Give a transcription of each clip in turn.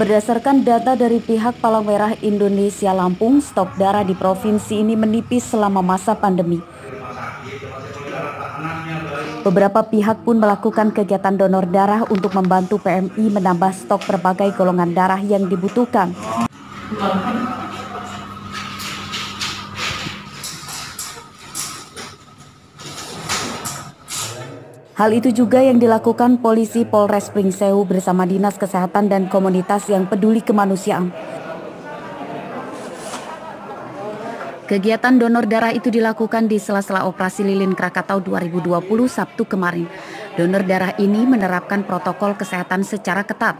Berdasarkan data dari pihak Palang Merah Indonesia Lampung, stok darah di provinsi ini menipis selama masa pandemi. Beberapa pihak pun melakukan kegiatan donor darah untuk membantu PMI menambah stok berbagai golongan darah yang dibutuhkan. Hal itu juga yang dilakukan polisi Polres Pringsewu bersama Dinas Kesehatan dan komunitas yang peduli kemanusiaan. Kegiatan donor darah itu dilakukan di sela-sela operasi lilin Krakatau 2020 Sabtu kemarin. Donor darah ini menerapkan protokol kesehatan secara ketat.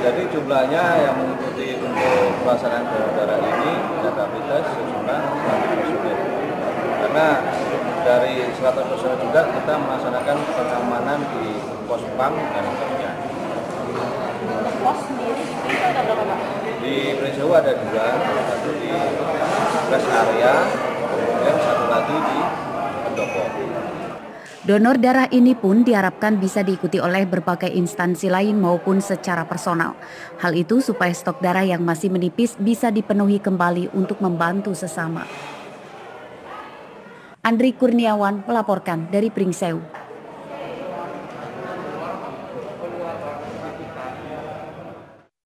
Jadi jumlahnya yang mengikuti untuk pelaksanaan donor darah ini rapid test sejumlah 100 personil. Karena dari 100 personil juga kita melaksanakan pengamanan di pos pam dan lainnya. Pos sendiri di sini ada berapa pak? Di Presewu ada dua, satu di rest area, kemudian satu lagi di pendopo. Donor darah ini pun diharapkan bisa diikuti oleh berbagai instansi lain maupun secara personal. Hal itu supaya stok darah yang masih menipis bisa dipenuhi kembali untuk membantu sesama. Andri Kurniawan melaporkan dari Pringsewu.